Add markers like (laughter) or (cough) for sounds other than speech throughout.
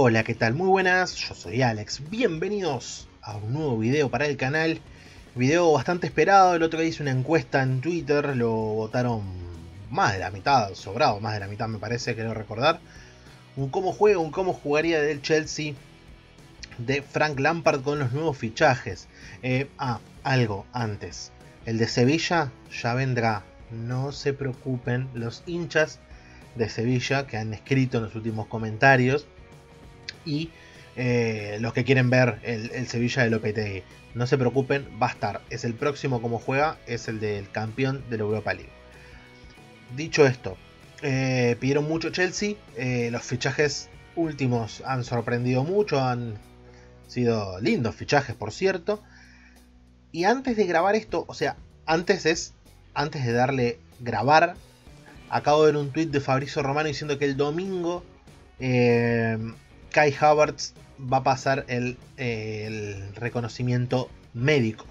Hola, ¿qué tal? Muy buenas, yo soy Alex. Bienvenidos a un nuevo video para el canal. Video bastante esperado, el otro día hice una encuesta en Twitter, lo votaron más de la mitad, sobrado más de la mitad me parece, quiero recordar. Un cómo juega, un cómo jugaría del Chelsea de Frank Lampard con los nuevos fichajes. Eh, ah, algo antes. El de Sevilla ya vendrá. No se preocupen los hinchas de Sevilla que han escrito en los últimos comentarios y eh, los que quieren ver el, Sevilla del OPTI. No se preocupen, va a estar. Es el próximo como juega, es el del campeón de la Europa League. Dicho esto, eh, pidieron mucho Chelsea. Eh, los fichajes últimos han sorprendido mucho, han sido lindos fichajes, por cierto. Y antes de grabar esto, o sea, antes es, antes de darle grabar, acabo de ver un tweet de Fabrizio Romano diciendo que el domingo Kai Havertz va a pasar el, reconocimiento médico.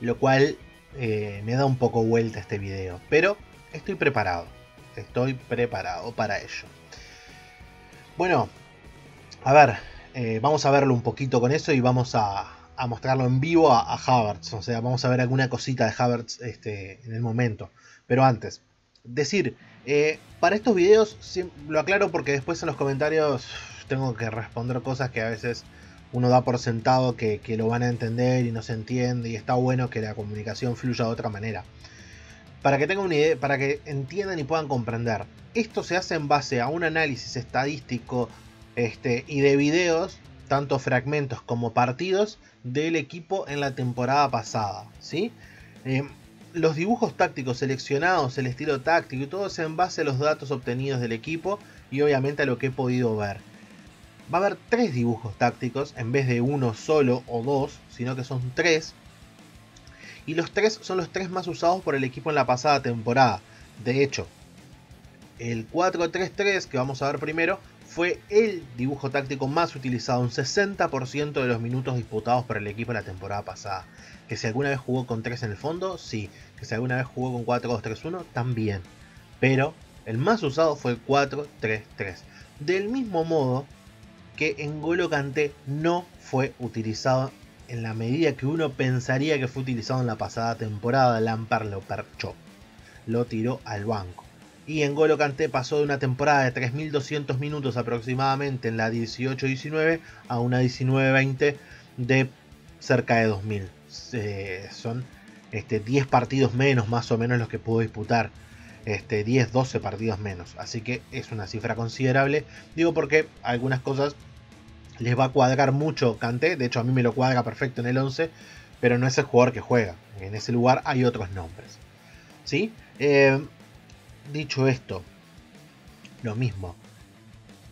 Lo cual eh, me da un poco vuelta este video. Pero estoy preparado. Estoy preparado para ello. Bueno, a ver, eh, vamos a verlo un poquito con eso y vamos a, mostrarlo en vivo a, Havertz. O sea, vamos a ver alguna cosita de Havertz este, en el momento. Pero antes, decir, eh, para estos videos lo aclaro porque después en los comentarios tengo que responder cosas que a veces uno da por sentado que, lo van a entender y no se entiende y está bueno que la comunicación fluya de otra manera. Para que tengan una idea, para que entiendan y puedan comprender. Esto se hace en base a un análisis estadístico este, y de videos, tanto fragmentos como partidos, del equipo en la temporada pasada. ¿sí? Eh, los dibujos tácticos seleccionados, el estilo táctico y todo es en base a los datos obtenidos del equipo y obviamente a lo que he podido ver va a haber tres dibujos tácticos en vez de uno solo o dos, sino que son tres. Y los tres son los tres más usados por el equipo en la pasada temporada. De hecho, el 4-3-3 que vamos a ver primero fue el dibujo táctico más utilizado, un 60% de los minutos disputados por el equipo en la temporada pasada. Que si alguna vez jugó con 3 en el fondo, sí. Que si alguna vez jugó con 4-2-3-1, también. Pero el más usado fue el 4-3-3. Del mismo modo, que N'Golo Kanté no fue utilizado en la medida que uno pensaría que fue utilizado en la pasada temporada. Lampard lo perchó, lo tiró al banco. Y N'Golo Kanté pasó de una temporada de 3.200 minutos aproximadamente en la 18-19 a una 19-20 de cerca de 2.000. Eh, son este, 10 partidos menos más o menos los que pudo disputar. Este, 10-12 partidos menos. Así que es una cifra considerable. Digo porque algunas cosas les va a cuadrar mucho Kanté. De hecho, a mí me lo cuadra perfecto en el 11, pero no es el jugador que juega. En ese lugar hay otros nombres. ¿Sí? Eh, dicho esto, lo mismo.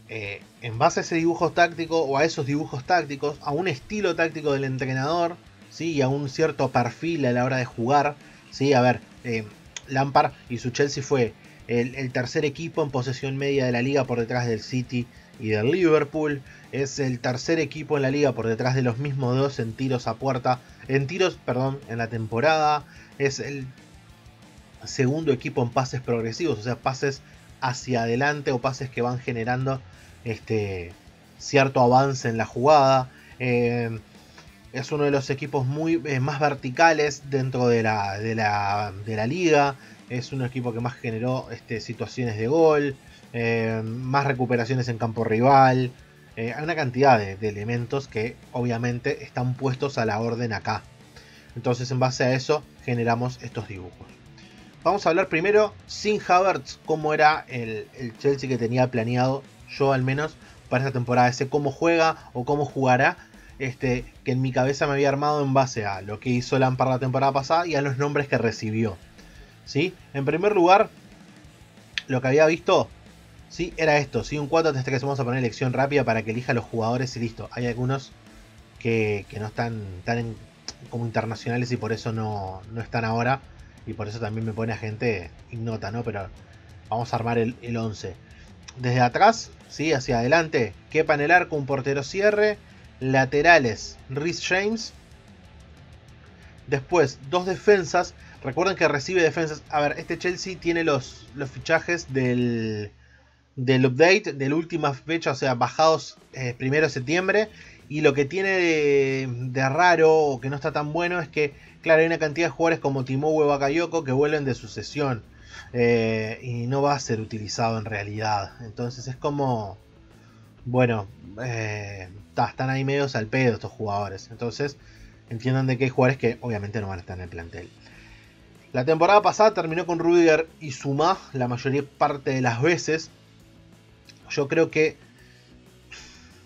Eh, en base a ese dibujo táctico o a esos dibujos tácticos, a un estilo táctico del entrenador, ¿sí? y a un cierto perfil a la hora de jugar. ¿sí? A ver, eh, Lampard y su Chelsea fue el, tercer equipo en posesión media de la liga por detrás del City y del Liverpool. Es el tercer equipo en la liga por detrás de los mismos dos en tiros a puerta. En tiros, perdón, en la temporada. Es el segundo equipo en pases progresivos, o sea, pases hacia adelante o pases que van generando este cierto avance en la jugada. Eh, es uno de los equipos muy, eh, más verticales dentro de la, de la, de la liga. Es un equipo que más generó este, situaciones de gol. Eh, más recuperaciones en campo rival. Eh, hay una cantidad de, elementos que obviamente están puestos a la orden acá. Entonces en base a eso generamos estos dibujos. Vamos a hablar primero sin Havertz, cómo era el, Chelsea que tenía planeado, yo al menos, para esta temporada. Ese cómo juega o cómo jugará. Este, que en mi cabeza me había armado en base a lo que hizo Lampard la temporada pasada y a los nombres que recibió. ¿Sí? En primer lugar, lo que había visto Sí, era esto, sí, un 4-3-3. Vamos a poner elección rápida para que elija los jugadores y listo. Hay algunos que, no están tan como internacionales y por eso no, están ahora. Y por eso también me pone a gente ignota, ¿no? Pero vamos a armar el, 11. Desde atrás, ¿sí? Hacia adelante, quepa en el arco, un portero cierre. Laterales, Rhys James. Después, dos defensas. Recuerden que recibe defensas. A ver, este Chelsea tiene los, los fichajes del del update, de la última fecha, o sea, bajados eh, primero de septiembre. Y lo que tiene de, raro o que no está tan bueno es que, claro, hay una cantidad de jugadores como Timoue Bakayoko que vuelven de sucesión. Eh, y no va a ser utilizado en realidad. Entonces es como. Bueno, eh, están ahí medios al pedo estos jugadores. Entonces entiendan de que hay jugadores que obviamente no van a estar en el plantel. La temporada pasada terminó con Rudiger y Suma la mayoría parte de las veces. Yo creo que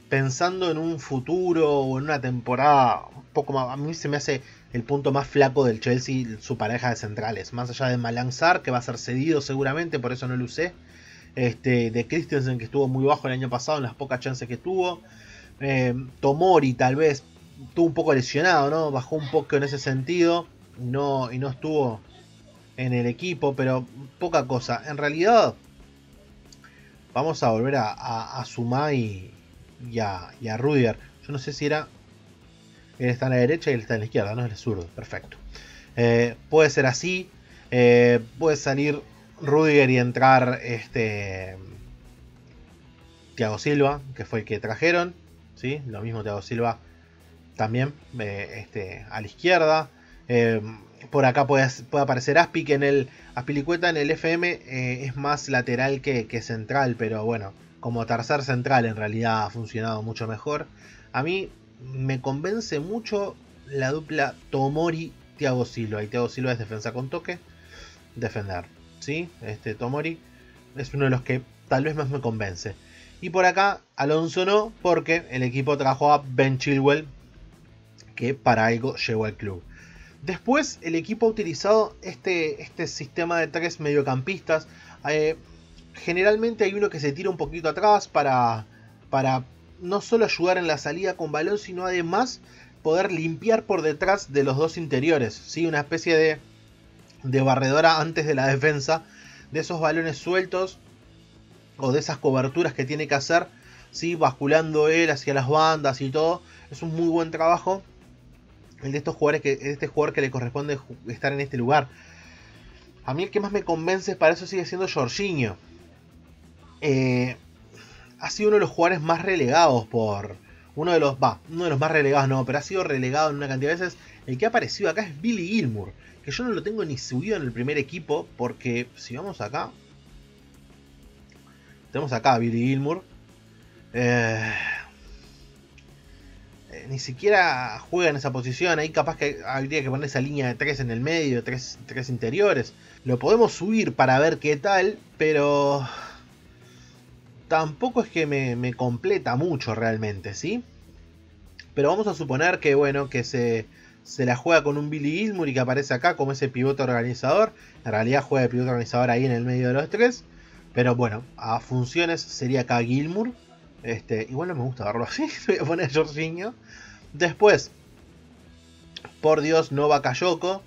pensando en un futuro o en una temporada un poco más, a mí se me hace el punto más flaco del Chelsea su pareja de centrales. Más allá de Malanzar, que va a ser cedido seguramente, por eso no lo usé. Este, de Christensen, que estuvo muy bajo el año pasado en las pocas chances que tuvo. Eh, Tomori tal vez estuvo un poco lesionado, ¿no? Bajó un poco en ese sentido. No, y no estuvo en el equipo, pero poca cosa. En realidad, vamos a volver a, a, y, a, Rudiger. Yo no sé si era. Él está a la derecha y él está en la izquierda, no es el zurdo. Perfecto. Eh, puede ser así. Eh, puede salir Rudiger y entrar este. Thiago Silva, que fue el que trajeron. ¿sí? Lo mismo Thiago Silva también eh, este, a la izquierda. Por acá puede, puede aparecer Aspi, que en el Aspilicueta en el FM eh, es más lateral que, central, pero bueno, como tercer central en realidad ha funcionado mucho mejor. A mí me convence mucho la dupla Tomori-Tiago Silva. Y Tiago Silva es defensa con toque, defender. ¿sí? Este Tomori es uno de los que tal vez más me convence. Y por acá Alonso no, porque el equipo trajo a Ben Chilwell, que para algo llegó al club. Después el equipo ha utilizado este, este sistema de tres mediocampistas. Eh, generalmente hay uno que se tira un poquito atrás para, para no solo ayudar en la salida con balón, sino además poder limpiar por detrás de los dos interiores. ¿sí? Una especie de, de barredora antes de la defensa. De esos balones sueltos o de esas coberturas que tiene que hacer. ¿sí? Basculando él hacia las bandas y todo. Es un muy buen trabajo el de estos jugadores que este jugador que le corresponde estar en este lugar. A mí el que más me convence para eso sigue siendo Jorginho. Eh, ha sido uno de los jugadores más relegados por uno de los va, uno de los más relegados no, pero ha sido relegado en una cantidad de veces. El que ha aparecido acá es Billy Gilmour, que yo no lo tengo ni subido en el primer equipo porque si vamos acá tenemos acá a Billy Gilmour. Eh, ni siquiera juega en esa posición. Ahí capaz que habría que poner esa línea de tres en el medio, tres, tres interiores. Lo podemos subir para ver qué tal, pero tampoco es que me, completa mucho realmente, ¿sí? Pero vamos a suponer que, bueno, que se, se la juega con un Billy Gilmour y que aparece acá como ese pivote organizador. En realidad juega de pivote organizador ahí en el medio de los tres. Pero bueno, a funciones sería acá Gilmour. Este, igual no me gusta verlo así. (laughs) Voy a poner Jorginho. Después, por Dios, no Bakayoko.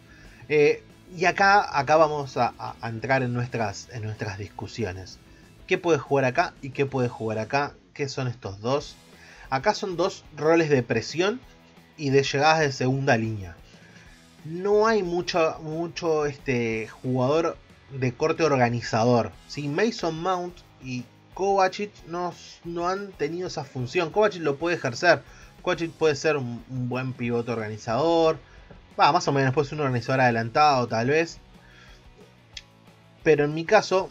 Eh, y acá, acá vamos a, entrar en nuestras, en nuestras discusiones. ¿Qué puede jugar acá y qué puede jugar acá? ¿Qué son estos dos? Acá son dos roles de presión y de llegadas de segunda línea. No hay mucho, mucho este, jugador de corte organizador. ¿sí? Mason Mount y Kovacic no, no han tenido esa función. Kovacic lo puede ejercer. Kovacic puede ser un, buen pivote organizador. Va, más o menos puede ser un organizador adelantado tal vez. Pero en mi caso,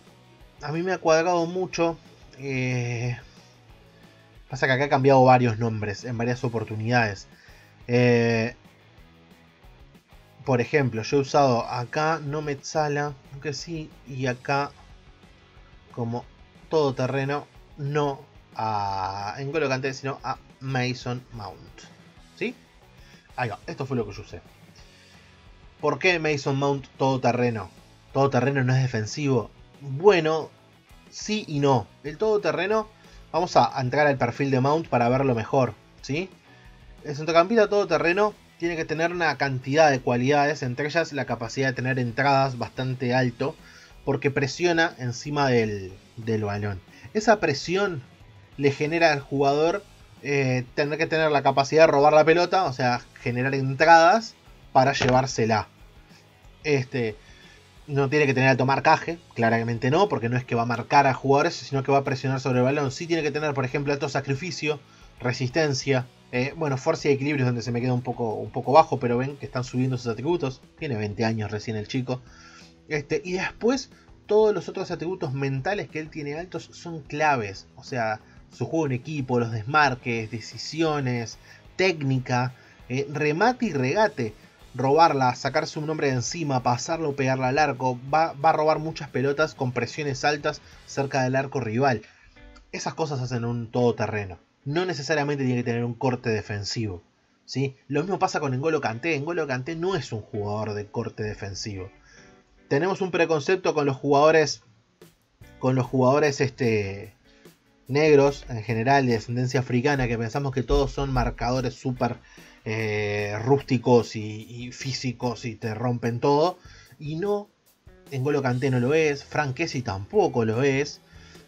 a mí me ha cuadrado mucho. Eh, pasa que acá ha cambiado varios nombres en varias oportunidades. Eh, por ejemplo, yo he usado acá no Metzala, aunque sí, y acá como terreno no a N'Golo Kanté, sino a Mason Mount. ¿Sí? Ahí va, esto fue lo que yo usé. ¿Por qué Mason Mount todoterreno? Todoterreno no es defensivo. Bueno, sí y no. El todoterreno, vamos a entrar al perfil de Mount para verlo mejor. ¿Sí? El centrocampista todoterreno tiene que tener una cantidad de cualidades, entre ellas la capacidad de tener entradas bastante alto, porque presiona encima del, del balón. Esa presión le genera al jugador eh, tener que tener la capacidad de robar la pelota, o sea, generar entradas para llevársela. Este, no tiene que tener alto marcaje, claramente no, porque no es que va a marcar a jugadores, sino que va a presionar sobre el balón. Sí tiene que tener, por ejemplo, alto sacrificio, resistencia, eh, bueno, fuerza y equilibrio es donde se me queda un poco, un poco bajo, pero ven que están subiendo sus atributos. Tiene 20 años recién el chico. Este, y después, todos los otros atributos mentales que él tiene altos son claves. O sea, su juego en equipo, los desmarques, decisiones, técnica, eh, remate y regate robarla, sacarse un nombre de encima, pasarlo, pegarla al arco, va, va, a robar muchas pelotas con presiones altas cerca del arco rival. Esas cosas hacen un todoterreno. No necesariamente tiene que tener un corte defensivo. ¿sí? Lo mismo pasa con Engolo Kanté. Engolo Kanté no es un jugador de corte defensivo. Tenemos un preconcepto con los jugadores. Con los jugadores este, negros en general de descendencia africana que pensamos que todos son marcadores súper eh, rústicos y, físicos y te rompen todo. Y no, Engolo Kanté no lo es, Frank tampoco lo es.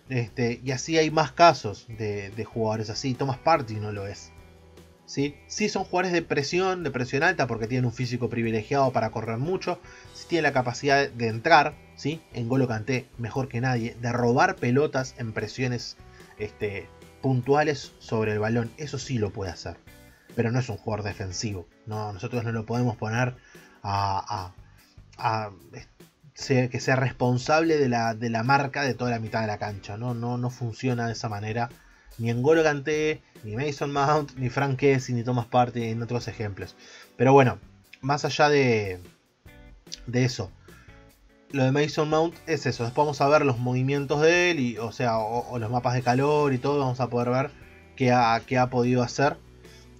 Este, y así hay más casos de, jugadores así. Thomas Party no lo es. ¿sí? sí son jugadores de presión, de presión alta, porque tienen un físico privilegiado para correr mucho. Sí tienen la capacidad de entrar, ¿sí? En Golo Kanté, mejor que nadie, de robar pelotas en presiones este, puntuales sobre el balón. Eso sí lo puede hacer pero no es un jugador defensivo. No, nosotros no lo podemos poner a, que sea responsable de la, de la, marca de toda la mitad de la cancha. No, no, no funciona de esa manera. Ni en Golo Kanté, ni Mason Mount, ni Frank Kessie, ni Thomas Partey, en otros ejemplos. Pero bueno, más allá de, de eso. Lo de Mason Mount es eso. Después vamos a ver los movimientos de él, y, o sea, o, los mapas de calor y todo. Vamos a poder ver qué ha, qué ha podido hacer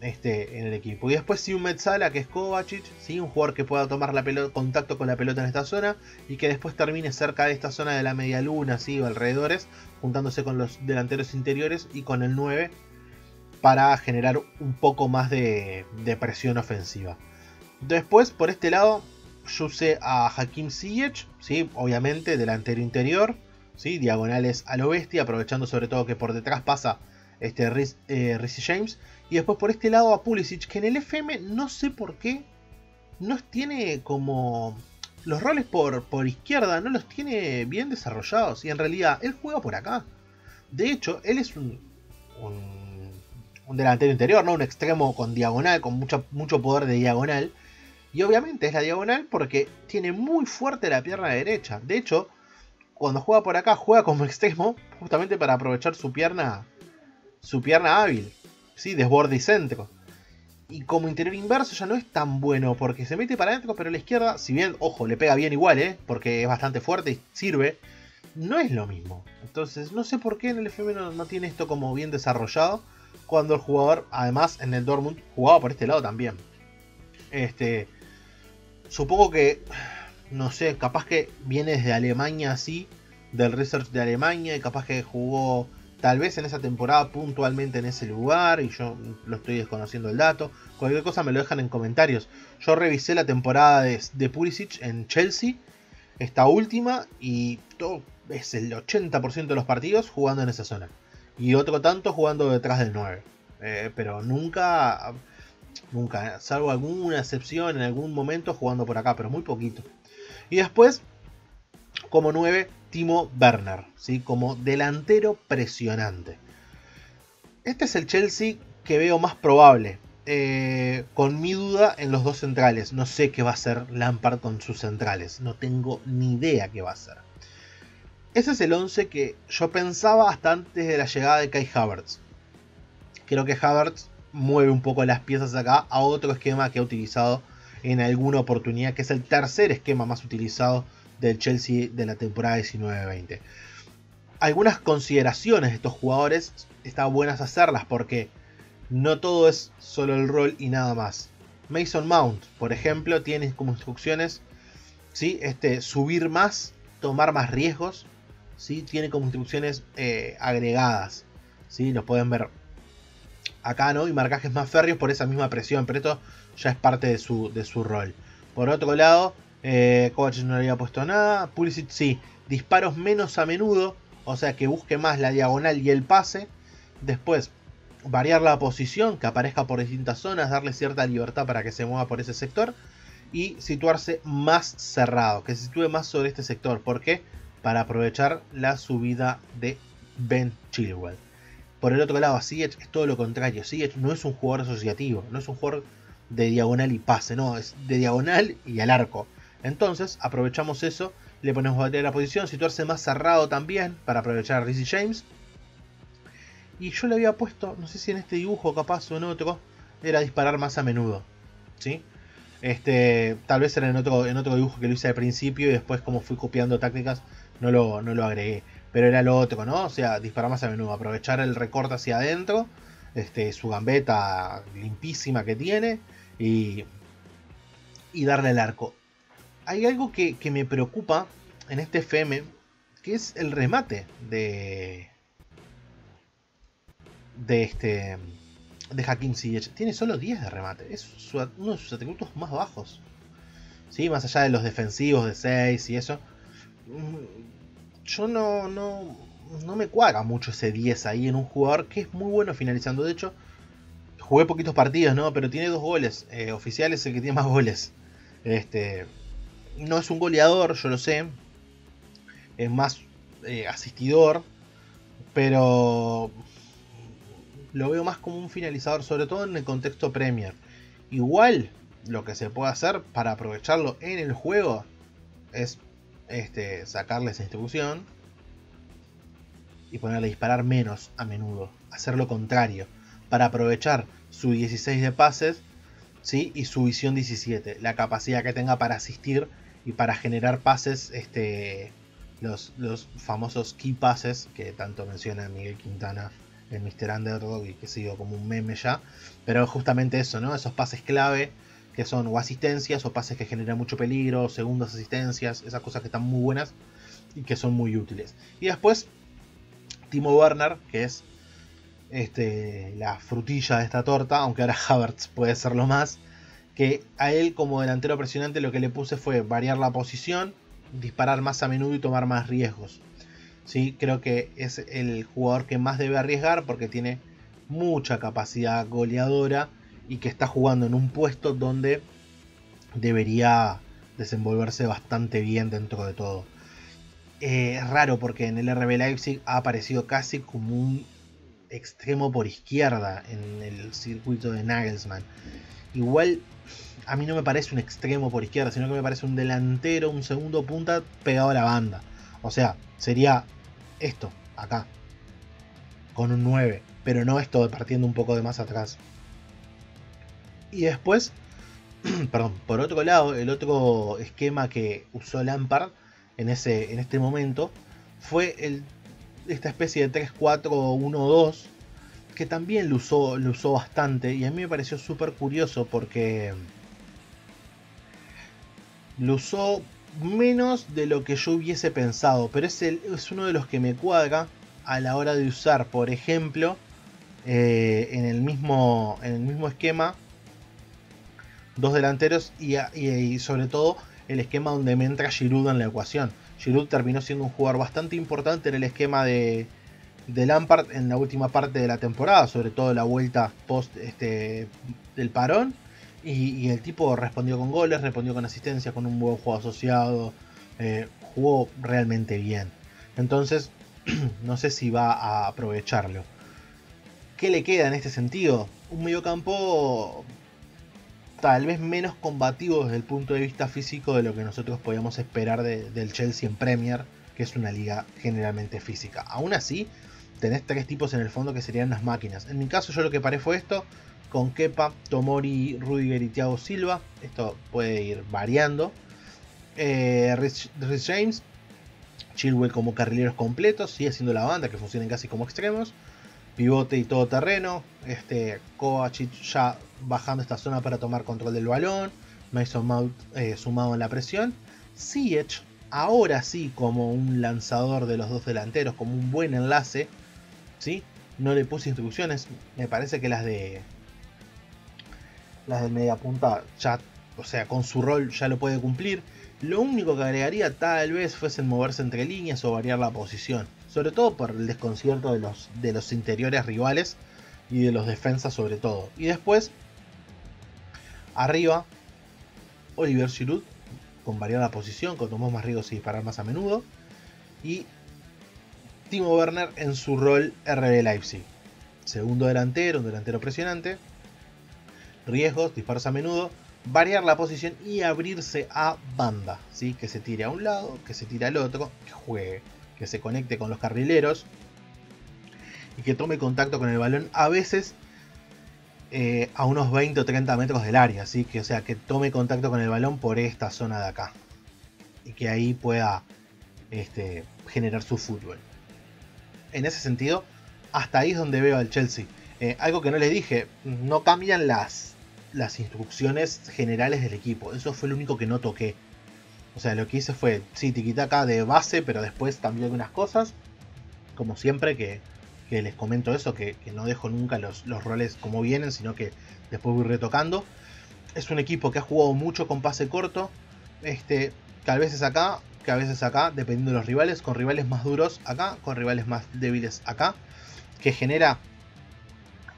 este, en el equipo. Y después sí un Metzala que es Kovacic, ¿sí? un jugador que pueda tomar la pelota, contacto con la pelota en esta zona y que después termine cerca de esta zona de la media luna o alrededores, juntándose con los delanteros interiores y con el 9 para generar un poco más de, presión ofensiva. Después, por este lado, yo a Hakim Ziyech, ¿sí? obviamente delantero interior, ¿sí? diagonales a lo bestia, aprovechando sobre todo que por detrás pasa este eh, James y después por este lado a Pulisic, que en el FM no sé por qué no tiene como... Los roles por, por izquierda no los tiene bien desarrollados. Y en realidad él juega por acá. De hecho, él es un, un, delantero interior, ¿no? Un extremo con diagonal, con mucho, mucho poder de diagonal. Y obviamente es la diagonal porque tiene muy fuerte la pierna derecha. De hecho, cuando juega por acá, juega como extremo justamente para aprovechar su pierna, su pierna hábil. ¿sí? desborde y centro. Y como interior inverso ya no es tan bueno porque se mete para adentro, pero la izquierda, si bien, ojo, le pega bien igual, ¿eh? porque es bastante fuerte y sirve, no es lo mismo. Entonces, no sé por qué en el FM no, tiene esto como bien desarrollado, cuando el jugador, además, en el Dortmund jugaba por este lado también. Este, supongo que, no sé, capaz que viene desde Alemania así, del research de Alemania, y capaz que jugó Tal vez en esa temporada puntualmente en ese lugar y yo lo estoy desconociendo el dato. Cualquier cosa me lo dejan en comentarios. Yo revisé la temporada de, de Pulisic en Chelsea, esta última, y todo, es el 80% de los partidos jugando en esa zona. Y otro tanto jugando detrás del 9. Eh, pero nunca, nunca, salvo alguna excepción en algún momento jugando por acá, pero muy poquito. Y después, como 9, Timo Werner, ¿sí? como delantero presionante. Este es el Chelsea que veo más probable. Eh, con mi duda en los dos centrales. No sé qué va a hacer Lampard con sus centrales. No tengo ni idea qué va a hacer. Ese es el 11 que yo pensaba hasta antes de la llegada de Kai Havertz. Creo que Havertz mueve un poco las piezas acá a otro esquema que ha utilizado en alguna oportunidad, que es el tercer esquema más utilizado del Chelsea de la temporada 19-20. Algunas consideraciones de estos jugadores están buenas hacerlas porque no todo es solo el rol y nada más. Mason Mount, por ejemplo, tiene como instrucciones ¿sí? este, subir más, tomar más riesgos. ¿sí? Tiene como instrucciones eh, agregadas. ¿sí? Lo pueden ver acá, ¿no? Y marcajes más férreos por esa misma presión, pero esto ya es parte de su, de su rol. Por otro lado, eh, no le había puesto nada. Pulisic sí, disparos menos a menudo, o sea que busque más la diagonal y el pase. Después, variar la posición, que aparezca por distintas zonas, darle cierta libertad para que se mueva por ese sector. y situarse más cerrado, que se sitúe más sobre este sector. ¿Por qué? Para aprovechar la subida de Ben Chilwell. Por el otro lado, Siege es todo lo contrario. Siege no es un jugador asociativo, no es un jugador de diagonal y pase, no, es de diagonal y al arco. Entonces, aprovechamos eso, le ponemos batería a la posición, situarse más cerrado también para aprovechar a Rizzy James. Y yo le había puesto, no sé si en este dibujo capaz o en otro, era disparar más a menudo. ¿Sí? Este, tal vez era en otro, en otro dibujo que lo hice al principio y después como fui copiando tácticas no lo, no lo agregué. Pero era lo otro, ¿no? O sea, disparar más a menudo, aprovechar el recorte hacia adentro, este, su gambeta limpísima que tiene y, y darle el arco. Hay algo que, que me preocupa en este FM, que es el remate de, de este de Hakim Ziyech. Tiene solo 10 de remate. Es uno de sus atributos más bajos. ¿Sí? Más allá de los defensivos de 6 y eso. Yo no, no, no me cuadra mucho ese 10 ahí en un jugador que es muy bueno finalizando. De hecho, jugué poquitos partidos, ¿no? Pero tiene dos goles. Eh, oficiales el que tiene más goles. Este, no es un goleador, yo lo sé. Es más eh, asistidor. Pero lo veo más como un finalizador, sobre todo en el contexto Premier. Igual, lo que se puede hacer para aprovecharlo en el juego es este, sacarle esa instrucción y ponerle disparar menos a menudo. Hacer lo contrario, para aprovechar su 16 de pases ¿sí? y su visión 17, la capacidad que tenga para asistir y para generar pases, este, los, los famosos key passes que tanto menciona Miguel Quintana el Mr. Underdog y que sido como un meme ya. Pero justamente eso, ¿no? Esos pases clave que son o asistencias o pases que generan mucho peligro, segundas asistencias, esas cosas que están muy buenas y que son muy útiles. Y después, Timo Werner, que es este, la frutilla de esta torta, aunque ahora (laughs) Havertz puede ser lo más, que a él como delantero presionante lo que le puse fue variar la posición, disparar más a menudo y tomar más riesgos. ¿sí? Creo que es el jugador que más debe arriesgar porque tiene mucha capacidad goleadora y que está jugando en un puesto donde debería desenvolverse bastante bien dentro de todo. Eh, es raro porque en el RB Leipzig ha aparecido casi como un extremo por izquierda en el circuito de Nagelsmann. Igual a mí no me parece un extremo por izquierda, sino que me parece un delantero, un segundo punta pegado a la banda. O sea, sería esto, acá, con un 9, pero no esto partiendo un poco de más atrás. Y después, (clears throat) perdón, por otro lado, el otro esquema que usó Lampard en, ese, en este momento fue esta especie de 3-4-1-2 que también lo usó, usó bastante. Y a mí me pareció súper curioso porque lo usó menos de lo que yo hubiese pensado, pero es, el, es uno de los que me cuadra a la hora de usar, por ejemplo, eh, en, el mismo, en el mismo esquema, dos delanteros y, sobre todo el esquema donde me entra Giroud en la ecuación. Giroud terminó siendo un jugador bastante importante en el esquema de, Lampard en la última parte de la temporada, sobre todo la vuelta post este, del parón y, el tipo respondió con goles, respondió con asistencia, con un buen juego asociado. Eh, jugó realmente bien. Entonces, (clears throat) no sé si va a aprovecharlo. ¿Qué le queda en este sentido? Un mediocampo tal vez menos combativo desde el punto de vista físico de lo que nosotros podíamos esperar del Chelsea en Premier, que es una liga generalmente física. Aún así, tenés tres tipos en el fondo que serían las máquinas. En mi caso yo lo que paré fue esto, con Kepa, Tomori, Rudiger y Thiago Silva. Esto puede ir variando. Eh, Rich, James, Chilwell como carrileros completos, sigue siendo la banda que funcionen casi como extremos. Pivote y todo terreno. Este, Kovacic ya bajando esta zona para tomar control del balón. Mason Mount eh, sumado en la presión. Ziyech, ahora sí como un lanzador de los dos delanteros, como un buen enlace. ¿sí? No le puse instrucciones. Me parece que las de las del media punta ya, o sea, con su rol ya lo puede cumplir. Lo único que agregaría tal vez fuese moverse entre líneas o variar la posición. Sobre todo por el desconcierto de los, de los interiores rivales y de los defensas sobre todo. Y después, arriba, Oliver Giroud, con variar la posición, con tomar más riesgos y disparar más a menudo. Y Timo Werner en su rol RB Leipzig. Segundo delantero, un delantero presionante. Riesgos, disparos a menudo, variar la posición y abrirse a banda. ¿sí? Que se tire a un lado, que se tire al otro, que juegue, que se conecte con los carrileros y que tome contacto con el balón a veces eh, a unos 20 o 30 metros del área. ¿sí? Que, o sea, que tome contacto con el balón por esta zona de acá. Y que ahí pueda este, generar su fútbol. En ese sentido, hasta ahí es donde veo al Chelsea. Eh, algo que no les dije, no cambian las, las instrucciones generales del equipo. Eso fue lo único que no toqué. O sea, lo que hice fue, sí, acá de base, pero después también algunas cosas. Como siempre que, les comento eso, que, no dejo nunca los, los, roles como vienen, sino que después voy retocando. Es un equipo que ha jugado mucho con pase corto. Este, que a veces acá, que a veces acá, dependiendo de los rivales, con rivales más duros acá, con rivales más débiles acá. Que genera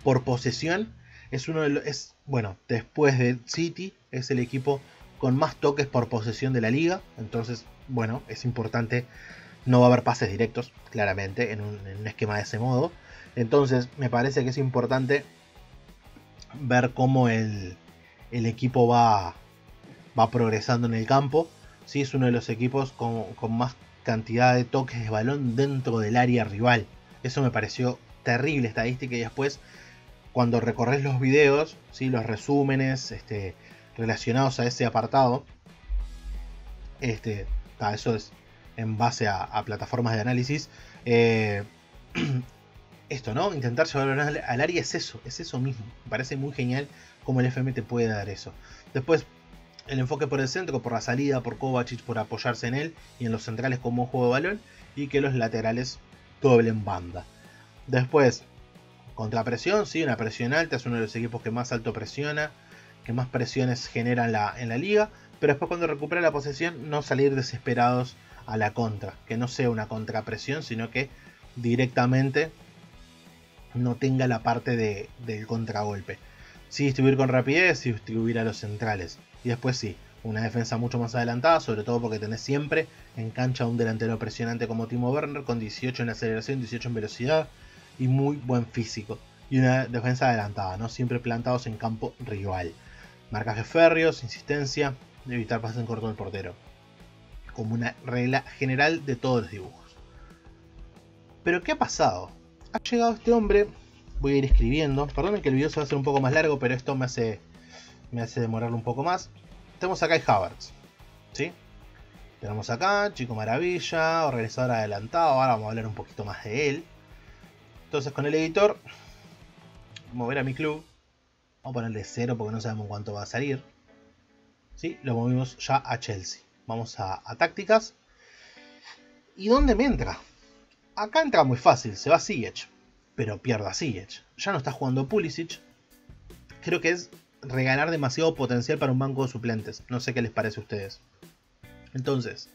por posesión. Es uno de los, es, bueno, después de City, es el equipo con más toques por posesión de la liga. Entonces, bueno, es importante. No va a haber pases directos, claramente, en un, esquema de ese modo. Entonces, me parece que es importante ver cómo el, equipo va, va progresando en el campo. Sí, es uno de los equipos con, más cantidad de toques de balón dentro del área rival. Eso me pareció terrible estadística y después cuando recorres los videos, ¿sí? los resúmenes este, relacionados a ese apartado, este, eso es en base a, plataformas de análisis. Eh, (clears throat) esto, ¿no? Intentar llevarlo al, área es eso, es eso mismo. Me parece muy genial cómo el FM te puede dar eso. Después, el enfoque por el centro, por la salida, por Kovacic, por apoyarse en él, y en los centrales como un juego de balón, y que los laterales doblen banda. Después, contra presión, sí, una presión alta, es uno de los equipos que más alto presiona, que más presiones genera en la, en la liga, pero después cuando recupera la posesión no salir desesperados a la contra, que no sea una contrapresión, sino que directamente no tenga la parte de, del contragolpe. Sí distribuir con rapidez y distribuir a los centrales. Y después sí, una defensa mucho más adelantada, sobre todo porque tenés siempre en cancha un delantero presionante como Timo Werner, con 18 en aceleración, 18 en velocidad, y muy buen físico. Y una defensa adelantada, ¿no? Siempre plantados en campo rival. Marcaje férreos, insistencia, evitar pases en corto del portero. Como una regla general de todos los dibujos. Pero ¿qué ha pasado? Ha llegado este hombre, voy a ir escribiendo. Perdónen que el video se va a hacer un poco más largo, pero esto me hace, me hace demorarlo un poco más. Tenemos acá a Havertz, ¿sí? Tenemos acá, Chico Maravilla, organizador adelantado. Ahora vamos a hablar un poquito más de él. Entonces con el editor, mover a mi club. Vamos a ponerle 0 porque no sabemos cuánto va a salir. ¿Sí? Lo movimos ya a Chelsea. Vamos a, tácticas. ¿Y dónde me entra? Acá entra muy fácil, se va Ziyech. Pero pierda Ziyech. Ya no está jugando Pulisic. Creo que es regalar demasiado potencial para un banco de suplentes. No sé qué les parece a ustedes. Entonces,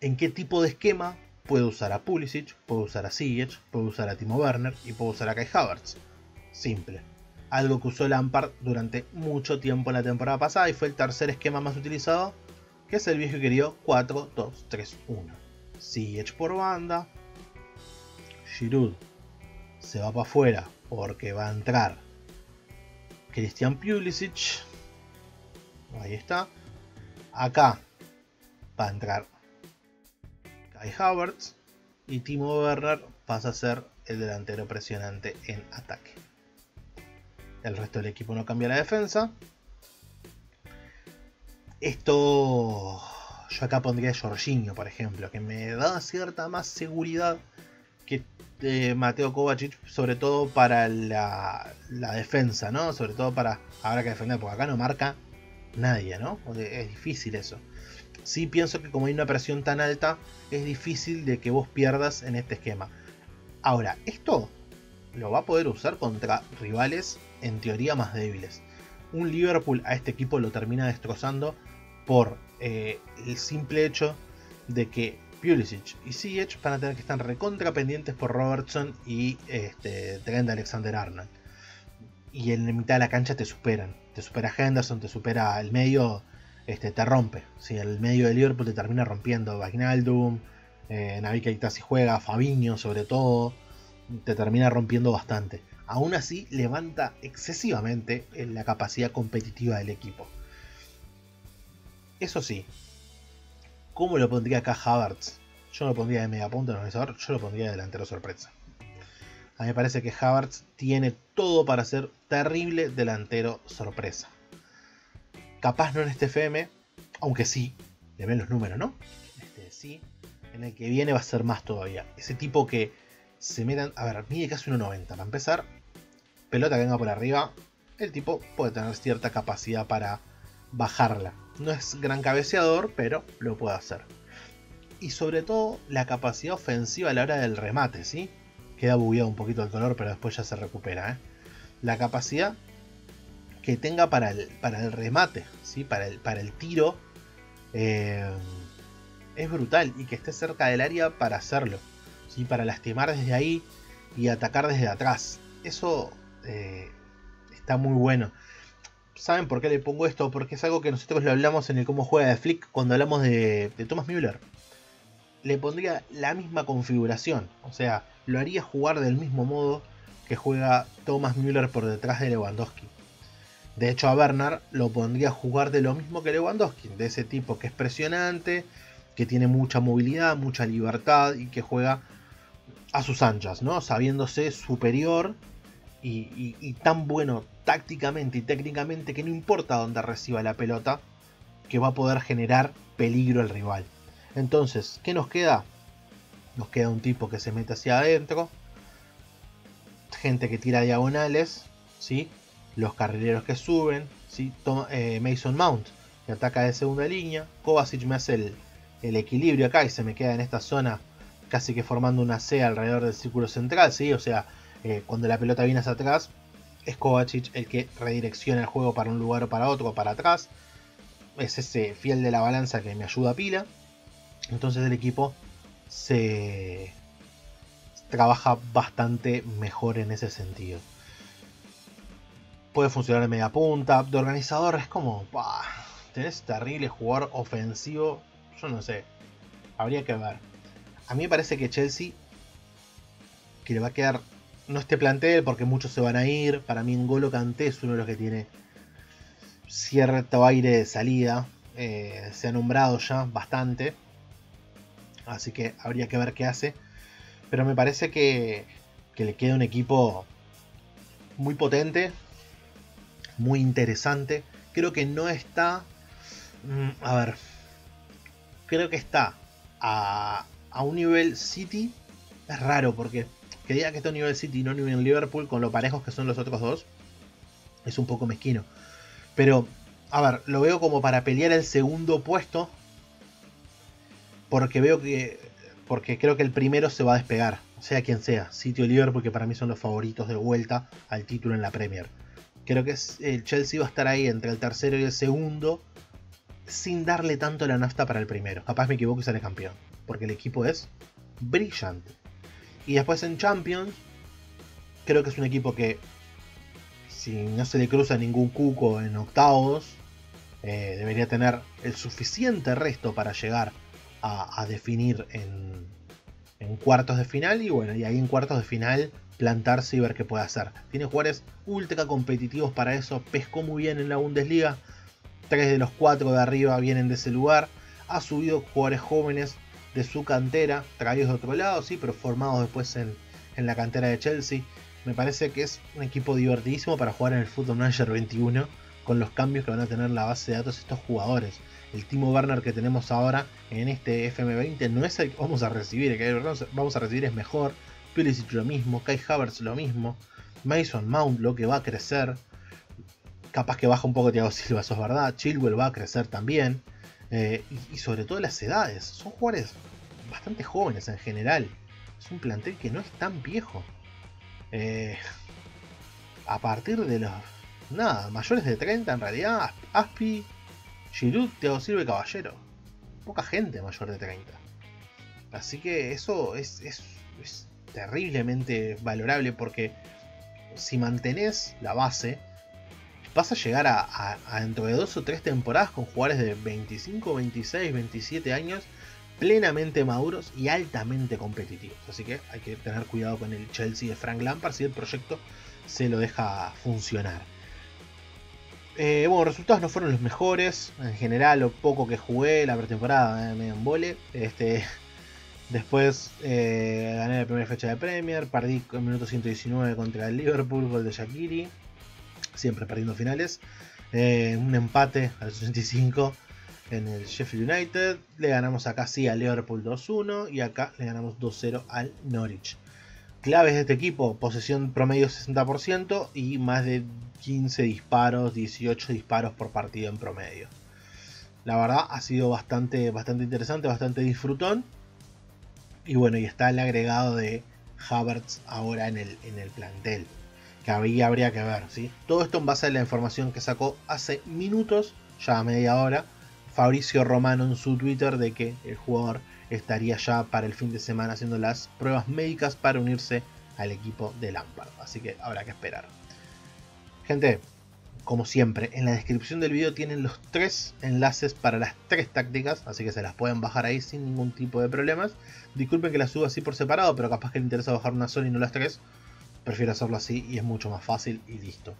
¿en qué tipo de esquema Puedo usar a Pulisic, puedo usar a Ziyech, puedo usar a Timo Werner y puedo usar a Kai Havertz. Simple. Algo que usó Lampard durante mucho tiempo en la temporada pasada y fue el tercer esquema más utilizado, que es el viejo querido 4-2-3-1. Ziyech por banda. Giroud se va para afuera porque va a entrar Christian Pulisic. Ahí está. Acá va a entrar Havertz y Timo Werner pasa a ser el delantero presionante en ataque. El resto del equipo no cambia la defensa. Esto yo acá pondría a Jorginho, por ejemplo, que me da cierta más seguridad que eh, Mateo Kovacic, sobre todo para la, la, defensa, ¿no? Sobre todo para ahora que defender, porque acá no marca nadie, ¿no? Es difícil eso sí pienso que como hay una presión tan alta, es difícil de que vos pierdas en este esquema. Ahora, esto lo va a poder usar contra rivales en teoría más débiles. Un Liverpool a este equipo lo termina destrozando por eh, el simple hecho de que Pulisic y Ziyech van a tener que estar recontra pendientes por Robertson y este, Trent Alexander Arnold. Y en la mitad de la cancha te superan. Te supera Henderson, te supera el medio este, te rompe. Si el medio de Liverpool te termina rompiendo, Vaginaldum, eh, Navi Keita si juega, Fabiño sobre todo, te termina rompiendo bastante. Aún así, levanta excesivamente la capacidad competitiva del equipo. Eso sí, ¿cómo lo pondría acá Havertz? Yo lo pondría de media punta en el yo lo pondría de delantero sorpresa. A mí me parece que Havertz tiene todo para ser terrible delantero sorpresa. Capaz no en este FM, aunque sí, le ven los números, ¿no? Este sí, en el que viene va a ser más todavía. Ese tipo que se metan. A ver, mide casi 1,90. Para empezar, pelota que venga por arriba, el tipo puede tener cierta capacidad para bajarla. No es gran cabeceador, pero lo puede hacer. Y sobre todo la capacidad ofensiva a la hora del remate, ¿sí? Queda bugueado un poquito el color, pero después ya se recupera. ¿eh? La capacidad que tenga para el, para el remate, ¿sí? para, el, para el tiro, eh, es brutal. Y que esté cerca del área para hacerlo. ¿sí? Para lastimar desde ahí y atacar desde atrás. Eso eh, está muy bueno. ¿Saben por qué le pongo esto? Porque es algo que nosotros lo hablamos en el cómo juega de Flick cuando hablamos de, de Thomas Müller. Le pondría la misma configuración. O sea, lo haría jugar del mismo modo que juega Thomas Müller por detrás de Lewandowski. De hecho, a Bernard lo pondría a jugar de lo mismo que Lewandowski, de ese tipo que es presionante, que tiene mucha movilidad, mucha libertad y que juega a sus anchas, ¿no? Sabiéndose superior y, tan bueno tácticamente y técnicamente que no importa dónde reciba la pelota, que va a poder generar peligro al rival. Entonces, ¿qué nos queda? Nos queda un tipo que se mete hacia adentro. Gente que tira diagonales. ¿sí? Los carrileros que suben. ¿sí? Eh, Mason Mount que ataca de segunda línea. Kovacic me hace el, equilibrio acá y se me queda en esta zona casi que formando una C alrededor del círculo central. ¿sí? O sea, eh, cuando la pelota viene hacia atrás, es Kovacic el que redirecciona el juego para un lugar o para otro o para atrás. Es ese fiel de la balanza que me ayuda a pila. Entonces el equipo se trabaja bastante mejor en ese sentido. Puede funcionar en media punta. De organizador es como. tenés terrible jugador ofensivo. Yo no sé. Habría que ver. A mí me parece que Chelsea. Que le va a quedar. No este plantel porque muchos se van a ir. Para mí, Ngolo Kanté es uno de los que tiene cierto aire de salida. Eh, se ha nombrado ya bastante. Así que habría que ver qué hace. Pero me parece que, le queda un equipo muy potente, muy interesante. Creo que no está... Mm, a ver. Creo que está a, un nivel City. Es raro porque que diga que está un nivel City y no nivel Liverpool con lo parejos que son los otros dos. Es un poco mezquino. Pero, a ver, lo veo como para pelear el segundo puesto porque veo que. Porque creo que el primero se va a despegar, sea quien sea, City o Liverpool, que para mí son los favoritos de vuelta al título en la Premier. Creo que el Chelsea va a estar ahí entre el tercero y el segundo, sin darle tanto la nafta para el primero. Capaz me equivoco y sale campeón, porque el equipo es brillante. Y después en Champions, creo que es un equipo que, si no se le cruza ningún cuco en octavos, eh, debería tener el suficiente resto para llegar a, definir en, cuartos de final y bueno, y ahí en cuartos de final plantarse y ver qué puede hacer. Tiene jugadores ultra competitivos para eso, pescó muy bien en la Bundesliga, tres de los cuatro de arriba vienen de ese lugar, ha subido jugadores jóvenes de su cantera, traídos de otro lado, sí, pero formados después en, en la cantera de Chelsea. Me parece que es un equipo divertidísimo para jugar en el Football Manager 21 con los cambios que van a tener la base de datos estos jugadores el Timo Werner que tenemos ahora en este FM20 no es el que vamos a recibir, el que vamos a recibir es mejor. Pulisic lo mismo, Kai Havertz lo mismo, Mason Mount lo que va a crecer. Capaz que baja un poco Thiago Silva, eso es verdad. Chilwell va a crecer también. Eh, y, sobre todo las edades. Son jugadores bastante jóvenes en general. Es un plantel que no es tan viejo. Eh, a partir de los. Nada, mayores de 30 en realidad. Aspi, Giroud, Thiago Silva Caballero. Poca gente mayor de 30. Así que eso es, terriblemente valorable porque si mantenés la base, vas a llegar a, dentro de dos o tres temporadas con jugadores de 25, 26, 27 años plenamente maduros y altamente competitivos. Así que hay que tener cuidado con el Chelsea de Frank Lampard si el proyecto se lo deja funcionar. Eh, bueno, resultados no fueron los mejores. En general, lo poco que jugué la pretemporada eh, me en vole. Este, (laughs) después eh, gané la primera fecha de Premier. Perdí en minuto 119 contra el Liverpool, gol de Shakiri. Siempre perdiendo finales. un empate al 65 en el Sheffield United. Le ganamos acá sí al Liverpool 2-1. Y acá le ganamos 2-0 al Norwich. Claves de este equipo, posesión promedio 60% y más de 15 disparos, 18 disparos por partido en promedio. La verdad ha sido bastante, bastante interesante, bastante disfrutón. Y bueno, y está el agregado de Havertz ahora en el, en el plantel. Que habría, que ver, ¿sí? Todo esto en base a la información que sacó hace minutos, ya a media hora, Fabricio Romano en su Twitter de que el jugador estaría ya para el fin de semana haciendo las pruebas médicas para unirse al equipo de Lampard. Así que habrá que esperar. Gente, como siempre, en la descripción del video tienen los tres enlaces para las tres tácticas, así que se las pueden bajar ahí sin ningún tipo de problemas. Disculpen que las suba así por separado, pero capaz que les interesa bajar una sola y no las tres. Prefiero hacerlo así y es mucho más fácil y listo.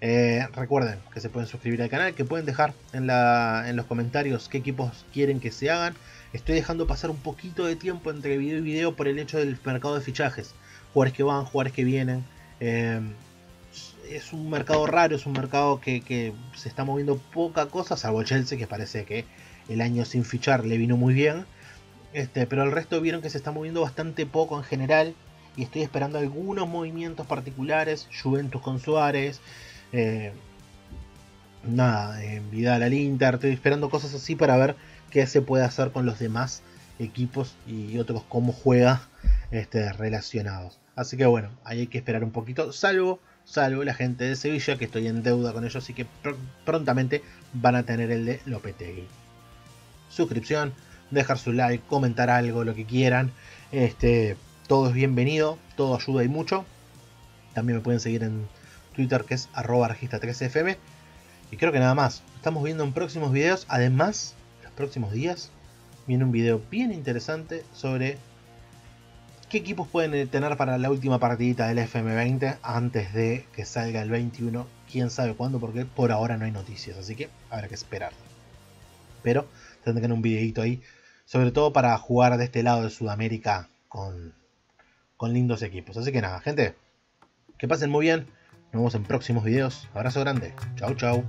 Eh, recuerden que se pueden suscribir al canal, que pueden dejar en, los comentarios qué equipos quieren que se hagan. Estoy dejando pasar un poquito de tiempo entre video y video por el hecho del mercado de fichajes. Jugadores que van, jugadores que vienen. Eh, es un mercado raro, es un mercado que, se está moviendo poca cosa, salvo Chelsea, que parece que el año sin fichar le vino muy bien. Este, pero el resto vieron que se está moviendo bastante poco en general. Y estoy esperando algunos movimientos particulares. Juventus con Suárez. Eh, nada, en Vidal al Inter. Estoy esperando cosas así para ver qué se puede hacer con los demás equipos y otros cómo juega este, relacionados. Así que bueno, ahí hay que esperar un poquito, salvo, salvo la gente de Sevilla, que estoy en deuda con ellos, así que prontamente van a tener el de Lopetegui. Suscripción, dejar su like, comentar algo, lo que quieran. Este, todo es bienvenido, todo ayuda y mucho. También me pueden seguir en Twitter que es arroba 3fm. Y creo que nada más. Estamos viendo en próximos videos. Además, próximos días viene un video bien interesante sobre qué equipos pueden tener para la última partidita del FM20 antes de que salga el 21. Quién sabe cuándo, porque por ahora no hay noticias, así que habrá que esperar. Pero tendré un videito ahí, sobre todo para jugar de este lado de Sudamérica con, con lindos equipos. Así que nada, gente, que pasen muy bien. Nos vemos en próximos videos. Abrazo grande. Chau, chau.